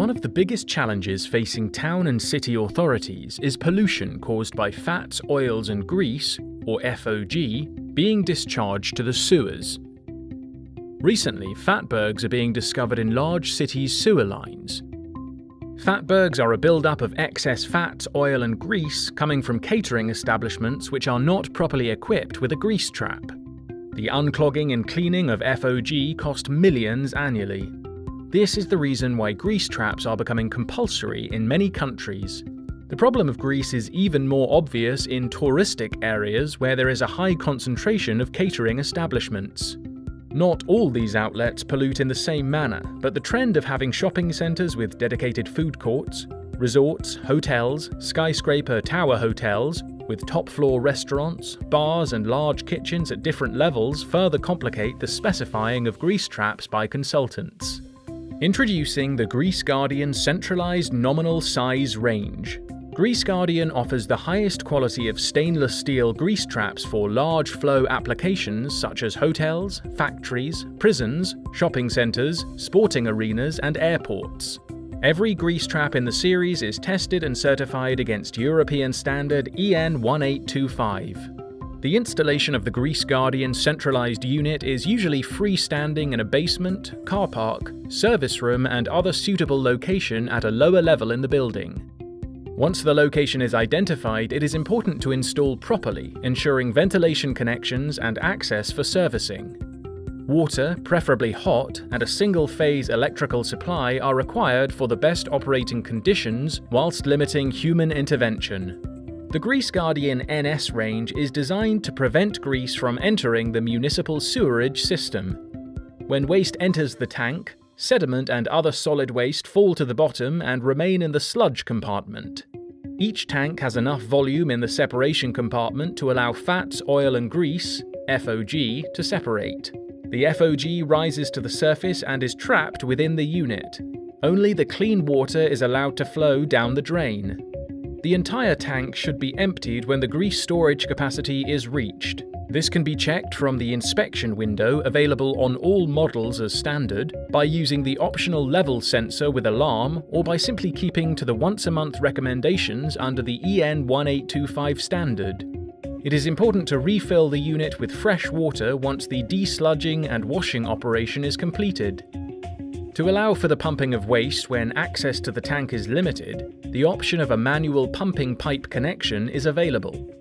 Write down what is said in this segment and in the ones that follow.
One of the biggest challenges facing town and city authorities is pollution caused by fats, oils, and grease, or FOG, being discharged to the sewers. Recently, fatbergs are being discovered in large cities' sewer lines. Fatbergs are a build-up of excess fat, oil, and grease coming from catering establishments which are not properly equipped with a grease trap. The unclogging and cleaning of FOG cost millions annually. This is the reason why grease traps are becoming compulsory in many countries. The problem of grease is even more obvious in touristic areas where there is a high concentration of catering establishments. Not all these outlets pollute in the same manner, but the trend of having shopping centres with dedicated food courts, resorts, hotels, skyscraper tower hotels, with top floor restaurants, bars, and large kitchens at different levels further complicate the specifying of grease traps by consultants. Introducing the Grease Guardian Centralized Nominal Size Range. Grease Guardian offers the highest quality of stainless steel grease traps for large flow applications such as hotels, factories, prisons, shopping centres, sporting arenas, and airports. Every grease trap in the series is tested and certified against European standard EN 1825. The installation of the Grease Guardian centralized unit is usually freestanding in a basement, car park, service room, and other suitable location at a lower level in the building. Once the location is identified, it is important to install properly, ensuring ventilation connections and access for servicing. Water, preferably hot, and a single phase electrical supply are required for the best operating conditions whilst limiting human intervention. The Grease Guardian NS range is designed to prevent grease from entering the municipal sewerage system. When waste enters the tank, sediment and other solid waste fall to the bottom and remain in the sludge compartment. Each tank has enough volume in the separation compartment to allow fats, oil, and grease, FOG, to separate. The FOG rises to the surface and is trapped within the unit. Only the clean water is allowed to flow down the drain. The entire tank should be emptied when the grease storage capacity is reached. This can be checked from the inspection window available on all models as standard by using the optional level sensor with alarm or by simply keeping to the once a month recommendations under the EN 1825 standard. It is important to refill the unit with fresh water once the desludging and washing operation is completed. To allow for the pumping of waste when access to the tank is limited, the option of a manual pumping pipe connection is available.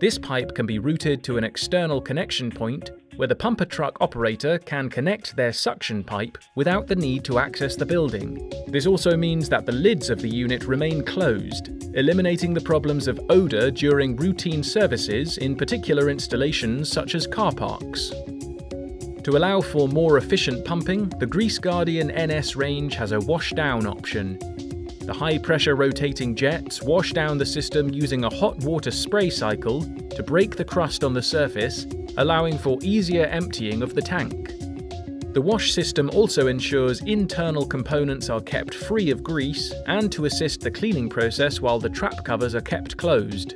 This pipe can be routed to an external connection point where the pumper truck operator can connect their suction pipe without the need to access the building. This also means that the lids of the unit remain closed, eliminating the problems of odour during routine services in particular installations such as car parks. To allow for more efficient pumping, the Grease Guardian NS range has a wash down option. The high pressure rotating jets wash down the system using a hot water spray cycle to break the crust on the surface allowing for easier emptying of the tank. The wash system also ensures internal components are kept free of grease and to assist the cleaning process while the trap covers are kept closed.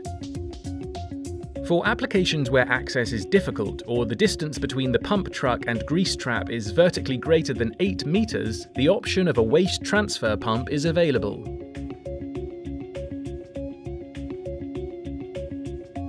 For applications where access is difficult or the distance between the pump truck and grease trap is vertically greater than 8 metres, the option of a waste transfer pump is available.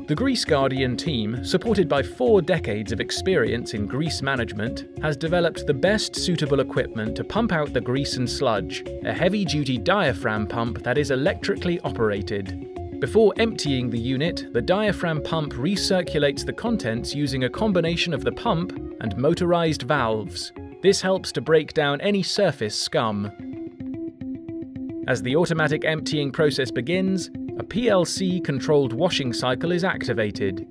The Grease Guardian team, supported by four decades of experience in grease management, has developed the best suitable equipment to pump out the grease and sludge, a heavy duty diaphragm pump that is electrically operated. Before emptying the unit, the diaphragm pump recirculates the contents using a combination of the pump and motorized valves. This helps to break down any surface scum. As the automatic emptying process begins, a PLC controlled washing cycle is activated.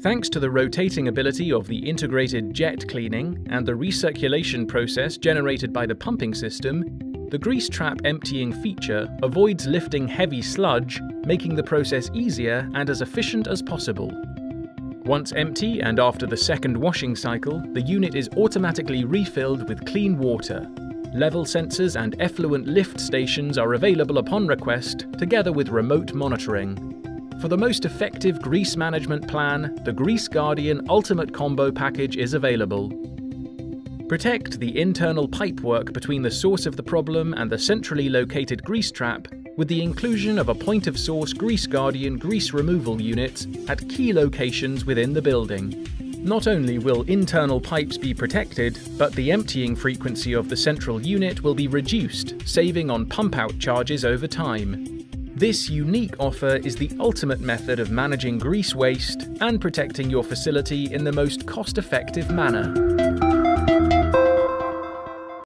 Thanks to the rotating ability of the integrated jet cleaning and the recirculation process generated by the pumping system, the grease trap emptying feature avoids lifting heavy sludge, making the process easier and as efficient as possible. Once empty and after the second washing cycle, the unit is automatically refilled with clean water, Level sensors and effluent lift stations are available upon request, together with remote monitoring. For the most effective grease management plan, the Grease Guardian Ultimate Combo package is available. Protect the internal pipework between the source of the problem and the centrally located grease trap with the inclusion of a point of source Grease Guardian grease removal unit at key locations within the building. Not only will internal pipes be protected, but the emptying frequency of the central unit will be reduced, saving on pump out charges over time. This unique offer is the ultimate method of managing grease waste and protecting your facility in the most cost effective manner.